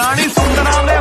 रानी सुंदरा में